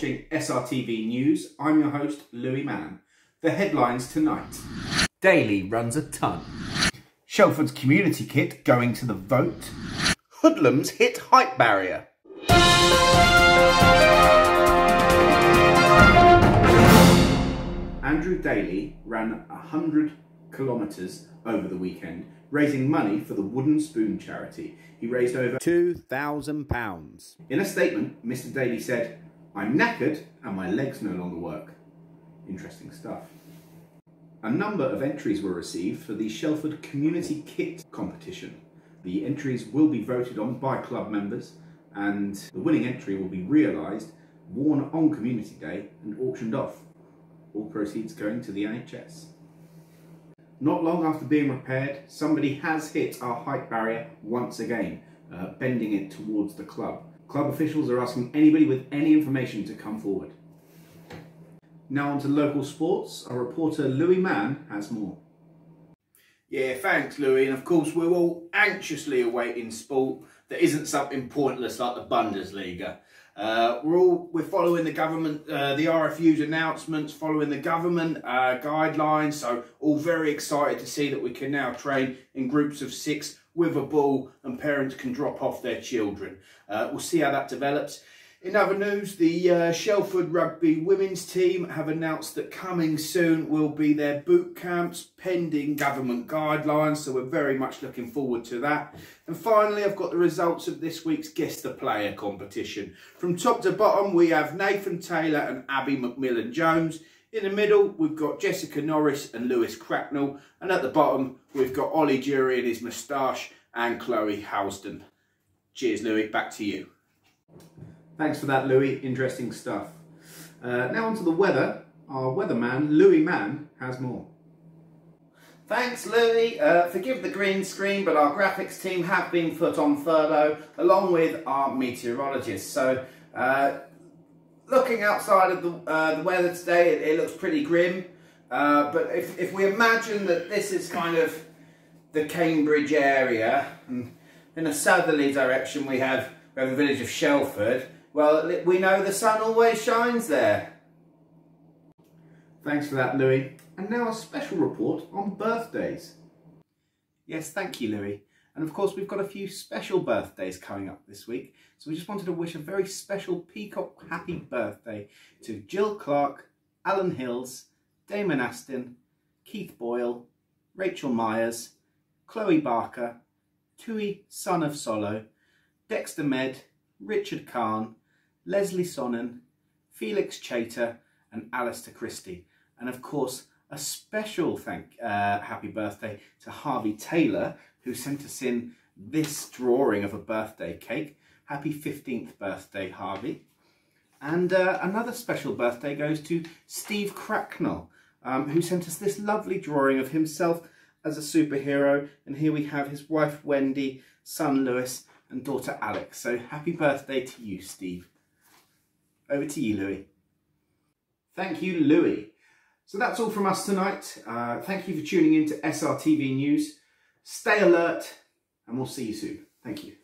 SRTV News. I'm your host, Louis Mann. The headlines tonight. Daly runs a ton. Shelford's community kit going to the vote. Hoodlums hit height barrier. Andrew Daly ran 100 kilometres over the weekend, raising money for the Wooden Spoon charity. He raised over £2,000. In a statement, Mr Daly said, I'm knackered and my legs no longer work. Interesting stuff. A number of entries were received for the Shelford Community Kit competition. The entries will be voted on by club members and the winning entry will be realised, worn on Community Day and auctioned off all proceeds going to the NHS. Not long after being repaired, somebody has hit our height barrier once again, uh, bending it towards the club. Club officials are asking anybody with any information to come forward. Now on to local sports. Our reporter Louis Mann has more. Yeah, thanks, Louis. And of course, we're all anxiously awaiting sport that isn't something pointless like the Bundesliga. Uh, we're all we're following the government, uh, the RFU's announcements, following the government uh, guidelines. So all very excited to see that we can now train in groups of six with a ball, and parents can drop off their children. Uh, we'll see how that develops. In other news, the uh, Shelford Rugby women's team have announced that coming soon will be their boot camps pending government guidelines, so we're very much looking forward to that. And finally, I've got the results of this week's Guess the Player competition. From top to bottom, we have Nathan Taylor and Abby McMillan Jones. In the middle, we've got Jessica Norris and Lewis Cracknell. And at the bottom, we've got Ollie Jury and his moustache and Chloe Housden. Cheers, Louis. Back to you. Thanks for that, Louis. Interesting stuff. Uh, now on to the weather. Our weatherman, Louis Mann, has more. Thanks, Louis. Uh, forgive the green screen, but our graphics team have been put on furlough, along with our meteorologists. So, uh, looking outside of the, uh, the weather today, it, it, looks pretty grim. Uh, but if, if we imagine that this is kind of the Cambridge area, and in a southerly direction we have, we have the village of Shelford, well, we know the sun always shines there. Thanks for that, Louis. And now a special report on birthdays. Yes, thank you, Louis. And of course, we've got a few special birthdays coming up this week. So we just wanted to wish a very special Peacock happy birthday to Jill Clark, Alan Hills, Damon Aston, Keith Boyle, Rachel Myers, Chloe Barker, Tui, son of Solo, Dexter Med, Richard Kahn, Leslie Sonnen, Felix Chater and Alistair Christie. And of course, a special thank uh, happy birthday to Harvey Taylor, who sent us in this drawing of a birthday cake. Happy 15th birthday, Harvey. And uh, another special birthday goes to Steve Cracknell, um, who sent us this lovely drawing of himself as a superhero. And here we have his wife, Wendy, son, Lewis, and daughter, Alex. So happy birthday to you, Steve. Over to you, Louis. Thank you, Louis. So that's all from us tonight. Uh, thank you for tuning in to SRTV News. Stay alert and we'll see you soon. Thank you.